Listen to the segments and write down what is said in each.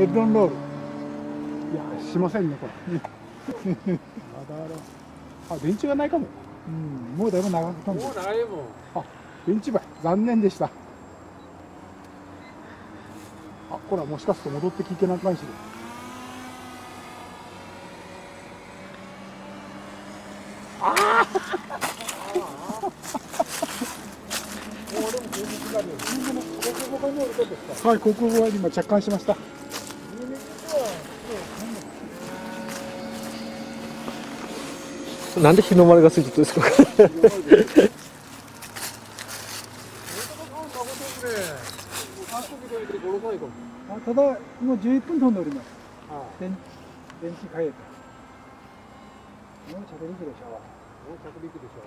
エルドンロール。いやしませんねこれ。あ電池がないかも。うんもうだいぶ長く飛んで。もうないもん。あ電池灰残念でした。あこれはもしかすると戻って聞けなくないしあ あはい国語は今着艦しましたなんで日の丸がついてるんですか？あただもう11分飛んでおります。電電池変えて。もう着陸でしょ。もう着陸でしょ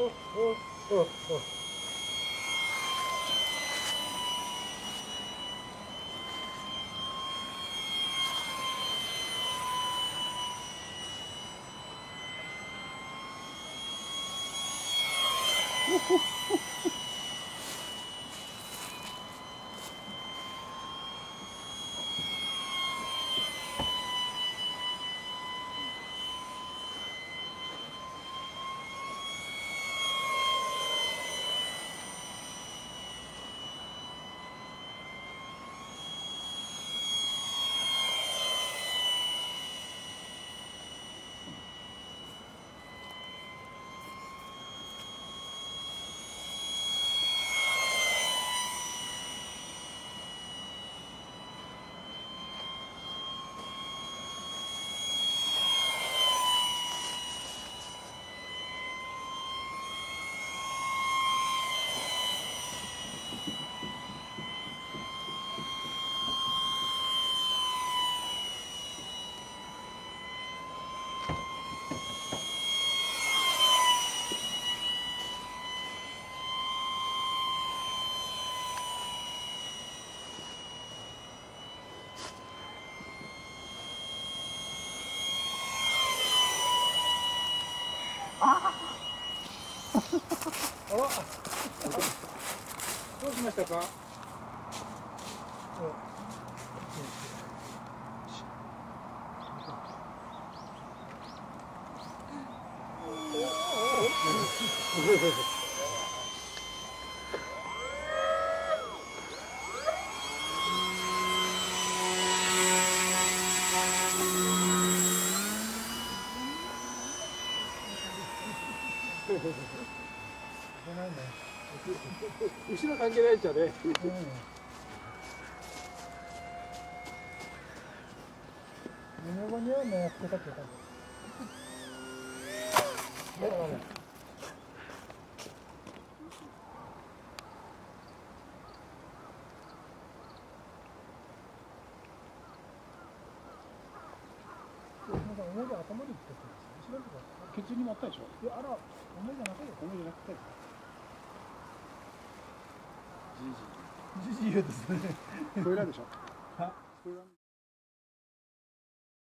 oh, oh, oh, oh. どうしましたか？危ないね。後ろ関係ないっちゃね夢場にはねやってたけどなん。か思いが頭につけて後ろとか血にもあったでしょいやあら思いじゃなくて思いじゃなくてじじいですね。これらでしょ